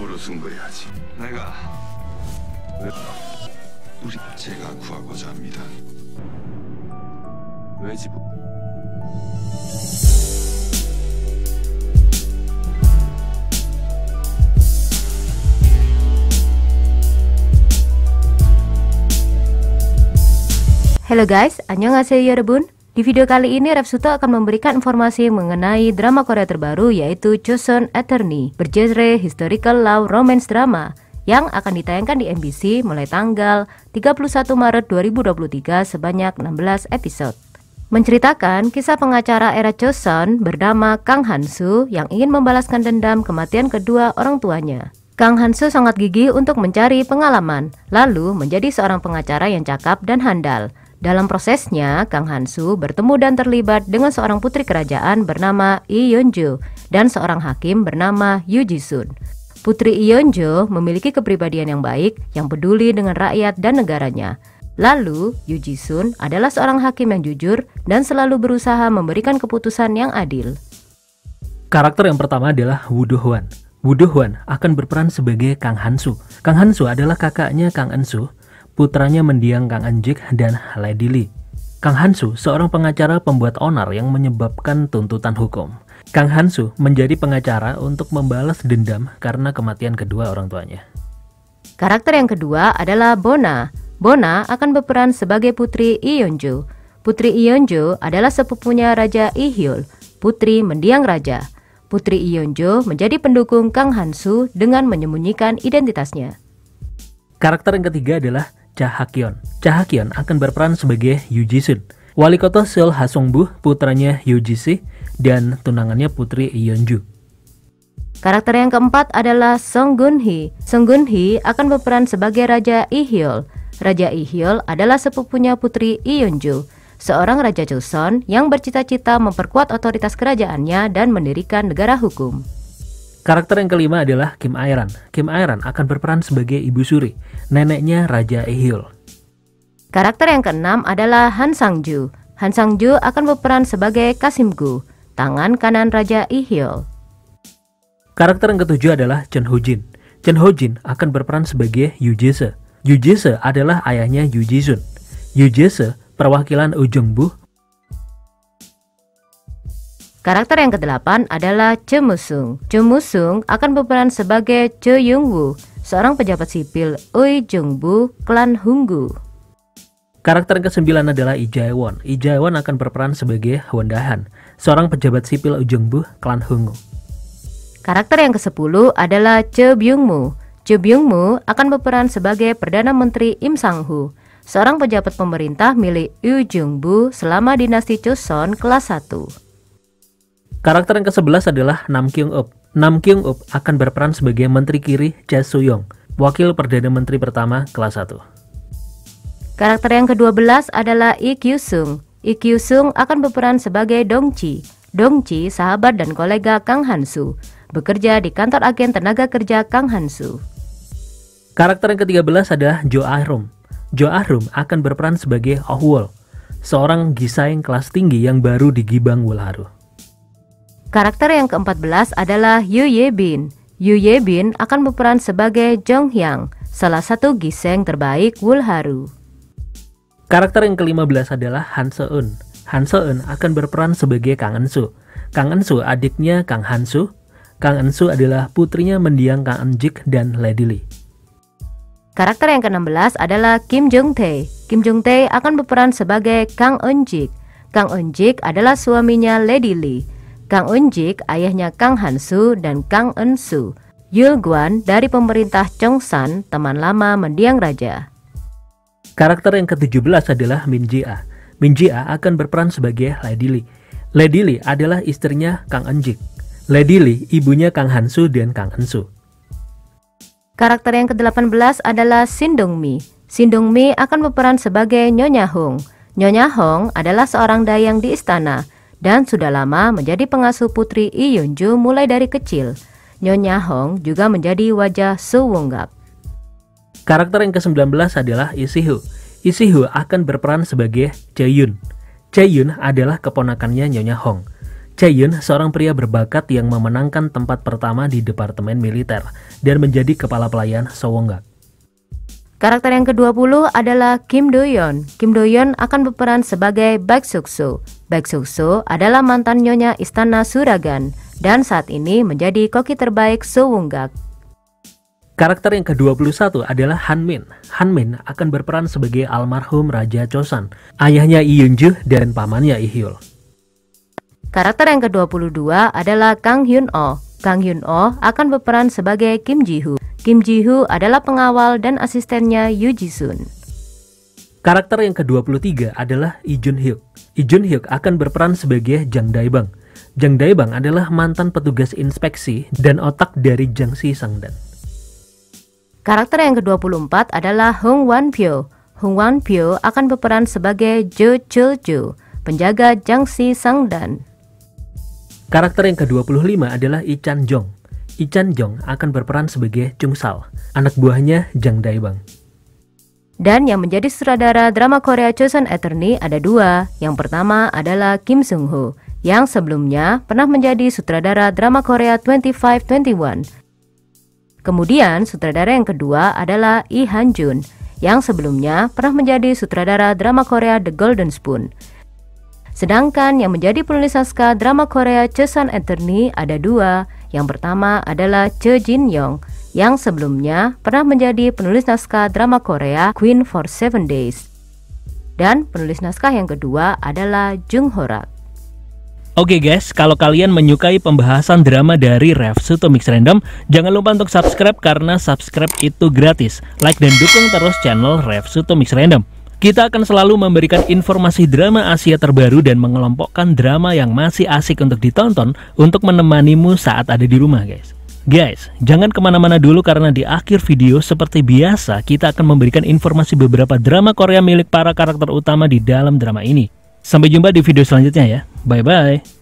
오로 승부해야지. 내가 우리 제가 구하고자 합니다. 외지부 Halo guys, annyeonghaseyo 여러분. Di video kali ini Repsuto akan memberikan informasi mengenai drama Korea terbaru yaitu Chosun Attorney bergenre historical law romance drama yang akan ditayangkan di MBC mulai tanggal 31 Maret 2023 sebanyak 16 episode. Menceritakan kisah pengacara era Chosun bernama Kang Hansu yang ingin membalaskan dendam kematian kedua orang tuanya. Kang Hansu sangat gigih untuk mencari pengalaman, lalu menjadi seorang pengacara yang cakap dan handal. Dalam prosesnya, Kang Hansu bertemu dan terlibat dengan seorang putri kerajaan bernama Lee Yeonju dan seorang hakim bernama Yu Ji-sun. Putri Lee Yeonju memiliki kepribadian yang baik, yang peduli dengan rakyat dan negaranya. Lalu, Yu Ji-sun adalah seorang hakim yang jujur dan selalu berusaha memberikan keputusan yang adil. Karakter yang pertama adalah Woo Do Hwan. Hwan akan berperan sebagai Kang Hansu. Kang Hansu adalah kakaknya Kang Ensu putranya mendiang Kang Anjik dan Lady Lee. Kang Hansu, seorang pengacara pembuat onar yang menyebabkan tuntutan hukum. Kang Hansu menjadi pengacara untuk membalas dendam karena kematian kedua orang tuanya. Karakter yang kedua adalah Bona. Bona akan berperan sebagai putri Iyonju. Putri Iyonju adalah sepupunya Raja Ihyul, putri mendiang raja. Putri Iyonju menjadi pendukung Kang Hansu dengan menyembunyikan identitasnya. Karakter yang ketiga adalah Cha Hakyeon. Cha Hakyeon akan berperan sebagai Yoo Ji-sun. Wali kota Seoul Ha Sung-bu, putranya Yoo Ji-si, dan tunangannya putri Yeonju. Karakter yang keempat adalah Song Gun-hee. Song Gun-hee akan berperan sebagai Raja Ihyol. Raja Ihyol adalah sepupunya putri Yeonju, seorang raja Joseon yang bercita-cita memperkuat otoritas kerajaannya dan mendirikan negara hukum. Karakter yang kelima adalah Kim Airan. Kim Airan akan berperan sebagai Ibu Suri, neneknya Raja Ehyul. Karakter yang keenam adalah Han Sang-ju. Han Sang-ju akan berperan sebagai Kasim-gu, tangan kanan Raja Ihyul. Karakter yang ketujuh adalah Chen Ho Jin. Chen Ho Jin akan berperan sebagai Yu Jise. Yu Jise adalah ayahnya Yu Ji-sun. Yu Jise perwakilan Ujung Bu Karakter yang kedelapan adalah Che Musung. Che Musung akan berperan sebagai Che Young-woo, seorang pejabat sipil Ui Jung-bu, klan Hunggu. Karakter yang kesembilan adalah Lee Jae-won. Lee Jae-won akan berperan sebagai Won seorang pejabat sipil Ujungbu, klan Hunggu. Karakter yang ke-10 adalah Che Byung-mu. Che Byung-mu akan berperan sebagai Perdana Menteri Im Sang-hu, seorang pejabat pemerintah milik Yu Jung-bu selama dinasti Joseon kelas 1. Karakter yang ke-11 adalah Nam Kyung Up. Nam Kyung Up akan berperan sebagai Menteri Kiri Cha Soo-yong, wakil Perdana Menteri pertama kelas 1. Karakter yang ke-12 adalah Lee Kyu Sung. Lee Kyu Sung akan berperan sebagai Dong Chi. Dong Chi, sahabat dan kolega Kang Hansu, bekerja di kantor agen tenaga kerja Kang Hansu. Karakter yang ke-13 adalah Jo Ahrum. Jo Ahrum akan berperan sebagai Oh Wol, seorang gisaing kelas tinggi yang baru digibang Wulharu. Karakter yang ke-14 adalah Yu Ye Bin. Yu Ye Bin akan berperan sebagai Jong Hyang, salah satu giseng terbaik Wulharu. Karakter yang ke-15 adalah Han Seun. Han Seun akan berperan sebagai Kang Ensu. Kang Ensu adiknya Kang Hansu. Kang Ensu adalah putrinya mendiang Kang Enjik dan Lady Lee. Karakter yang ke-16 adalah Kim Jong Tae. Kim Jong Tae akan berperan sebagai Kang Enjik. Kang Enjik adalah suaminya Lady Lee. Kang Unjik, ayahnya Kang Hansu dan Kang Ensu. Yul Guan dari pemerintah Chongsan, teman lama mendiang raja. Karakter yang ke-17 adalah Min Jia. Min Jia akan berperan sebagai Lady Lee. Lady Lee adalah istrinya Kang Enjik. Lady Lee ibunya Kang Hansu dan Kang Ensu. Karakter yang ke-18 adalah Shin Dong Mi. Shin Dong Mi akan berperan sebagai Nyonya Hong. Nyonya Hong adalah seorang dayang di istana dan sudah lama menjadi pengasuh putri Lee Yeonju mulai dari kecil. Nyonya Hong juga menjadi wajah Wonggap. Karakter yang ke-19 adalah Isihu. Isihu akan berperan sebagai Chaeyun. Chaeyun adalah keponakannya Nyonya Hong. Chaeyun seorang pria berbakat yang memenangkan tempat pertama di Departemen Militer dan menjadi kepala pelayan Sowonggak. Karakter yang ke-20 adalah Kim Do-yeon. Kim Do-yeon akan berperan sebagai Baek Suk-soo. Baek Suk-soo adalah mantan nyonya Istana Suragan dan saat ini menjadi koki terbaik Sowonggak. Karakter yang ke-21 adalah Han Min. Han Min akan berperan sebagai almarhum Raja Chosan, ayahnya Lee Yun-ju dan pamannya Lee Hyul. Karakter yang ke-22 adalah Kang Hyun-oh. Kang Hyun-oh akan berperan sebagai Kim Ji-hoo. Kim Ji-hoo adalah pengawal dan asistennya Yoo Ji-sun. Karakter yang ke-23 adalah Lee Jun-hyuk. Lee Jun-hyuk akan berperan sebagai Jang Dae-bang. Jang Dae-bang adalah mantan petugas inspeksi dan otak dari Jang Si Sangdan. Karakter yang ke-24 adalah Hong Wan Pyo. Hong Wan Pyo akan berperan sebagai Jo Chul Jo, penjaga Jiangxi Sangdan. Karakter yang ke-25 adalah Lee Chan Jong. Lee Chan Jong akan berperan sebagai Chung Sal, anak buahnya Jang Dae-bang. Dan yang menjadi sutradara drama Korea Chosen Attorney ada dua. Yang pertama adalah Kim Sung Ho, yang sebelumnya pernah menjadi sutradara drama Korea 2521 Kemudian sutradara yang kedua adalah Lee Han Jun yang sebelumnya pernah menjadi sutradara drama Korea The Golden Spoon. Sedangkan yang menjadi penulis naskah drama Korea Chesan Attorney ada dua. Yang pertama adalah Cho Jin Yong yang sebelumnya pernah menjadi penulis naskah drama Korea Queen for Seven Days. Dan penulis naskah yang kedua adalah Jung Horak. Oke guys, kalau kalian menyukai pembahasan drama dari Suto Mix Random, jangan lupa untuk subscribe karena subscribe itu gratis. Like dan dukung terus channel Suto Mix Random. Kita akan selalu memberikan informasi drama Asia terbaru dan mengelompokkan drama yang masih asik untuk ditonton untuk menemanimu saat ada di rumah guys. Guys, jangan ke mana-mana dulu karena di akhir video seperti biasa kita akan memberikan informasi beberapa drama Korea milik para karakter utama di dalam drama ini. Sampai jumpa di video selanjutnya ya. Bye-bye.